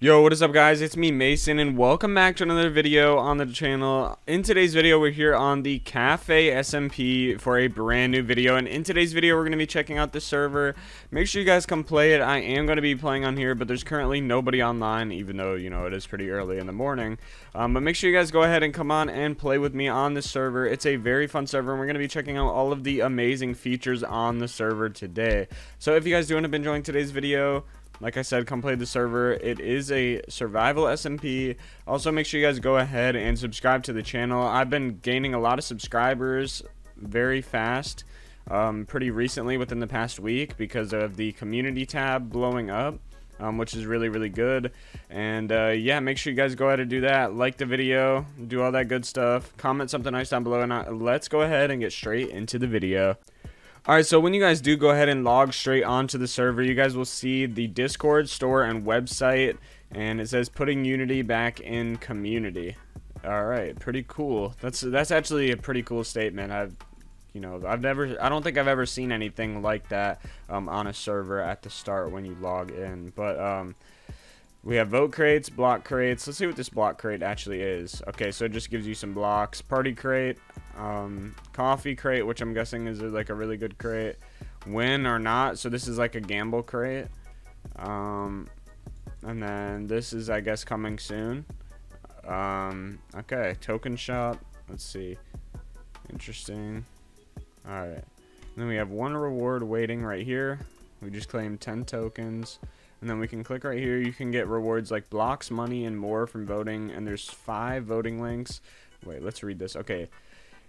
Yo, what is up guys? It's me Mason and welcome back to another video on the channel. In today's video, we're here on the Cafe SMP for a brand new video. And in today's video, we're going to be checking out the server. Make sure you guys come play it. I am going to be playing on here, but there's currently nobody online, even though, you know, it is pretty early in the morning. Um, but make sure you guys go ahead and come on and play with me on this server. It's a very fun server, and we're going to be checking out all of the amazing features on the server today. So if you guys do end up enjoying today's video, like I said, come play the server. It is a survival SMP. Also, make sure you guys go ahead and subscribe to the channel. I've been gaining a lot of subscribers very fast, um, pretty recently within the past week because of the community tab blowing up. Um, which is really really good and uh, yeah make sure you guys go ahead and do that like the video do all that good stuff comment something nice down below and I, let's go ahead and get straight into the video Alright, so when you guys do go ahead and log straight onto the server, you guys will see the Discord store and website, and it says putting Unity back in community. Alright, pretty cool. That's that's actually a pretty cool statement. I've you know, I've never I don't think I've ever seen anything like that um, on a server at the start when you log in. But um we have vote crates, block crates. Let's see what this block crate actually is. Okay, so it just gives you some blocks. Party crate, um, coffee crate, which I'm guessing is like a really good crate. Win or not, so this is like a gamble crate. Um, and then this is, I guess, coming soon. Um, okay, token shop. Let's see. Interesting. Alright. Then we have one reward waiting right here. We just claimed 10 tokens. And then we can click right here. You can get rewards like blocks, money, and more from voting. And there's five voting links. Wait, let's read this. Okay.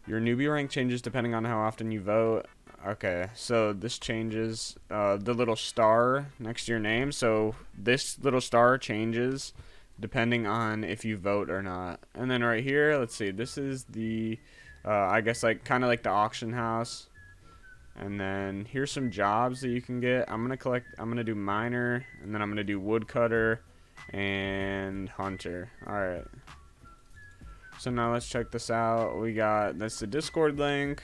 Your newbie rank changes depending on how often you vote. Okay, so this changes uh, the little star next to your name. So this little star changes depending on if you vote or not. And then right here, let's see. This is the, uh, I guess like kind of like the auction house. And then here's some jobs that you can get. I'm going to collect, I'm going to do miner, and then I'm going to do woodcutter and hunter. Alright. So now let's check this out. We got, that's the Discord link.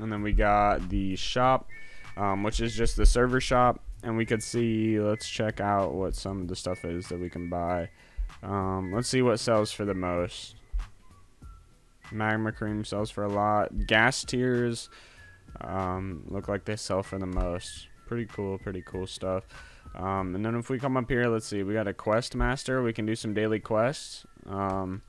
And then we got the shop, um, which is just the server shop. And we could see, let's check out what some of the stuff is that we can buy. Um, let's see what sells for the most. Magma cream sells for a lot. Ghast tears um, look like they sell for the most. Pretty cool, pretty cool stuff. Um, and then if we come up here, let's see, we got a quest master. We can do some daily quests. Um,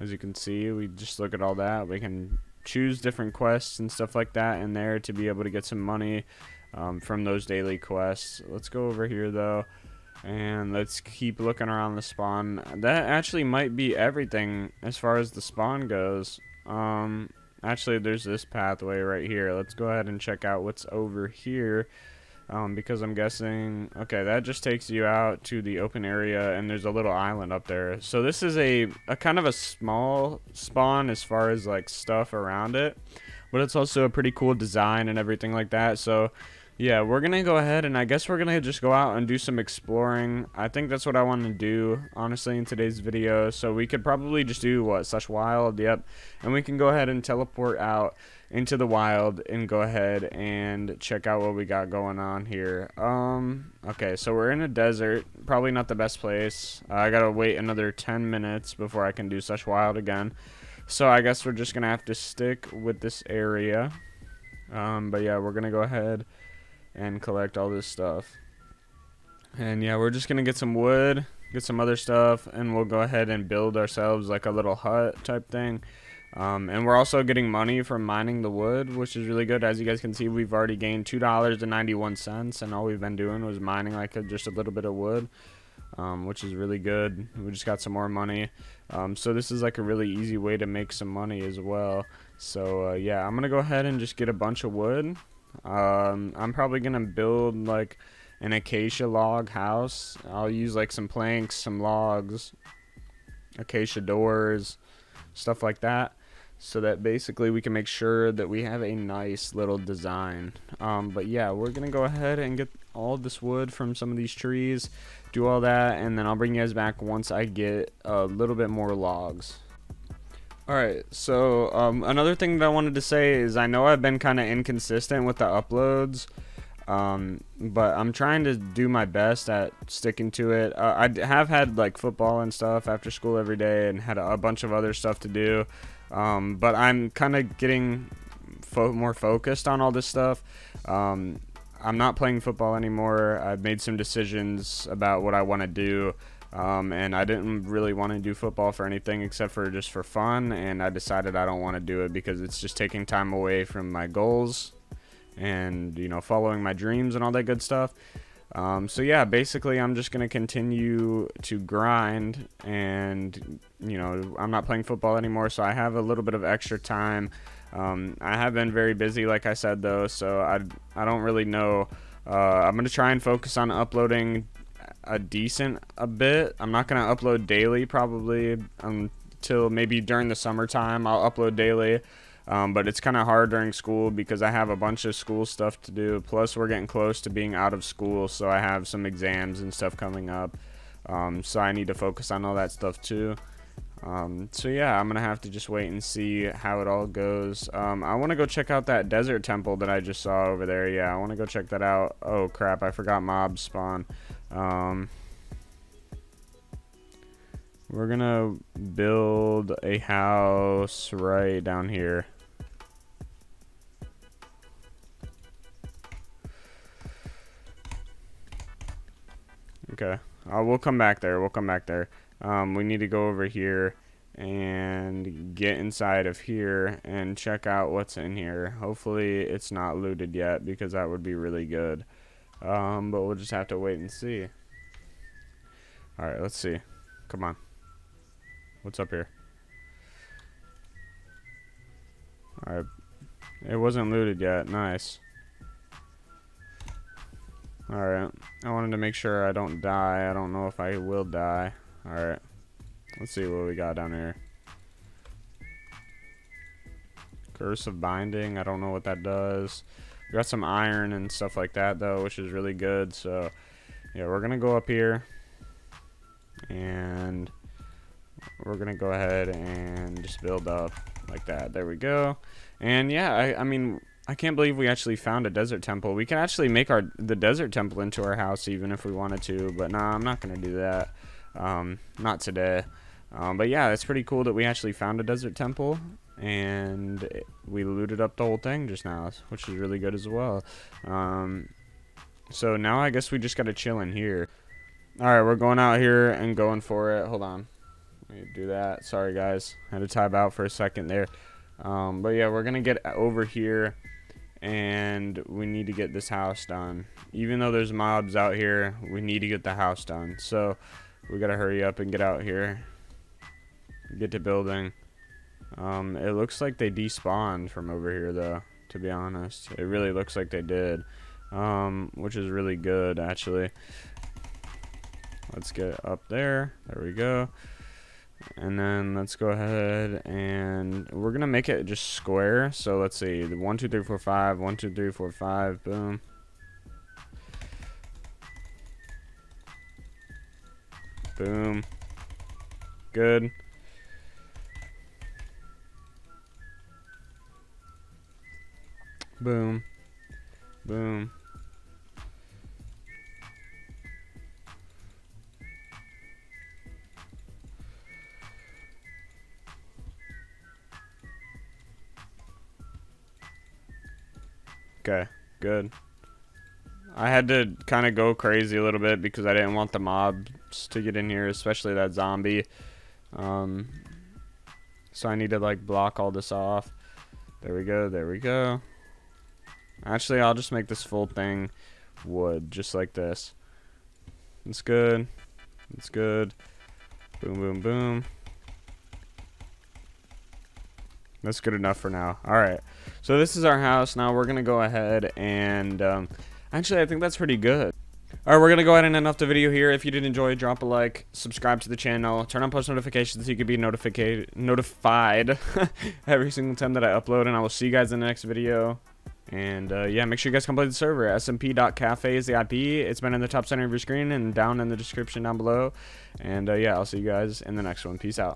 as you can see, we just look at all that. We can choose different quests and stuff like that in there to be able to get some money um, from those daily quests. Let's go over here though. And let's keep looking around the spawn. That actually might be everything as far as the spawn goes. Um, Actually, there's this pathway right here. Let's go ahead and check out what's over here. Um, because I'm guessing, okay, that just takes you out to the open area, and there's a little island up there. So this is a, a kind of a small spawn as far as, like, stuff around it. But it's also a pretty cool design and everything like that. So yeah, we're going to go ahead and I guess we're going to just go out and do some exploring. I think that's what I want to do, honestly, in today's video. So we could probably just do, what, Such Wild? Yep. And we can go ahead and teleport out into the wild and go ahead and check out what we got going on here. Um, okay, so we're in a desert. Probably not the best place. Uh, I got to wait another 10 minutes before I can do Such Wild again. So I guess we're just to have to stick with this area. Um, but yeah, we're to go ahead and collect all this stuff. And yeah, we're just going to get some wood, get some other stuff, and we'll go ahead and build ourselves like a little hut type thing. Um, and we're also getting money from mining the wood, which is really good. As you guys can see, we've already gained $2.91, and all we've been doing was mining like a, just a little bit of wood, um, which is really good. We just got some more money. Um, so this is like a really easy way to make some money as well. So uh, yeah, I'm going to go ahead and just get a bunch of wood. Um, I'm probably to build like an acacia log house. I'll use like some planks, some logs, acacia doors, stuff like that. So that basically we can make sure that we have a nice little design. Um, but yeah, we're to go ahead and get all this wood from some of these trees, do all that, and then I'll bring you guys back once I get a little bit more logs. Alright, so um, another thing that I wanted to say is I know I've been kind of inconsistent with the uploads. Um, but I'm trying to do my best at sticking to it. Uh, I have had like football and stuff after school every day and had a, bunch of other stuff to do. Um, but I'm kind of getting fo more focused on all this stuff. Um, I'm not playing football anymore. I've made some decisions about what I want to do. Um, and I didn't really want to do football for anything except for just for fun. And I decided I don't want to do it because it's just taking time away from my goals and, you know, following my dreams and all that good stuff. Um, so yeah, basically I'm just going to continue to grind and, you know, I'm not playing football anymore. So I have a little bit of extra time. Um, I have been very busy, like I said, though. So I, I don't really know. Uh, I'm going to try and focus on uploading a decent a bit. I'm not gonna upload daily probably until maybe during the summertime. I'll upload daily. Um, but it's kind of hard during school because I have a bunch of school stuff to do. Plus, we're getting close to being out of school, so I have some exams and stuff coming up. Um, so I need to focus on all that stuff too. Um, so yeah, I'm gonna have to just wait and see how it all goes. Um, I want to go check out that desert temple that I just saw over there. Yeah, I want to go check that out. Oh crap, I forgot mob spawn. Um, we're gonna build a house right down here. Okay, uh, we'll come back there. We'll come back there. Um, we need to go over here and get inside of here and check out what's in here. Hopefully it's not looted yet because that would be really good. Um, but we'll just have to wait and see. Alright, let's see. Come on. What's up here? Alright. It wasn't looted yet. Nice. Alright. I wanted to make sure I don't die. I don't know if I will die. Alright. Let's see what we got down here. Curse of Binding. I don't know what that does. We got some iron and stuff like that, though, which is really good. So, yeah, we're going to go up here. And we're going to go ahead and just build up like that. There we go. And, yeah, I, I mean, I can't believe we actually found a desert temple. We can actually make our the desert temple into our house even if we wanted to. But, nah, I'm not going to do that. Um, not today. Um, but, yeah, it's pretty cool that we actually found a desert temple and we looted up the whole thing just now, which is really good as well. Um, so now I guess we just gotta chill in here. Alright, we're going out here and going for it. Hold on. Let me do that. Sorry, guys. I had to type out for a second there. Um, but yeah, we're gonna get over here and we need to get this house done. Even though there's mobs out here, we need to get the house done. So we gotta hurry up and get out here. Get to building. Um, it looks like they despawned from over here, though, to be honest. It really looks like they did, um, which is really good, actually. Let's get up there. There we go. And then let's go ahead and we're going to make it just square. So let's see. 1, 2, 3, 4, 5. 1, 2, 3, 4, 5. Boom. Boom. Good. Boom. Boom. Okay, good. I had to kind of go crazy a little bit because I didn't want the mobs to get in here, especially that zombie. Um, so I need to like block all this off. There we go, there we go. Actually, I'll just make this full thing wood, just like this. It's good. It's good. Boom, boom, boom. That's good enough for now. Alright. So this is our house. Now we're going to go ahead and... Um, actually, I think that's pretty good. Alright, we're going to go ahead and end off the video here. If you did enjoy, drop a like, subscribe to the channel, turn on post notifications so you can be notified notified every single time that I upload. And I will see you guys in the next video. And uh, yeah, make sure you guys come play the server. smp.cafe is the IP. It's been in the top center of your screen and down in the description down below. And uh, yeah, I'll see you guys in the next one. Peace out.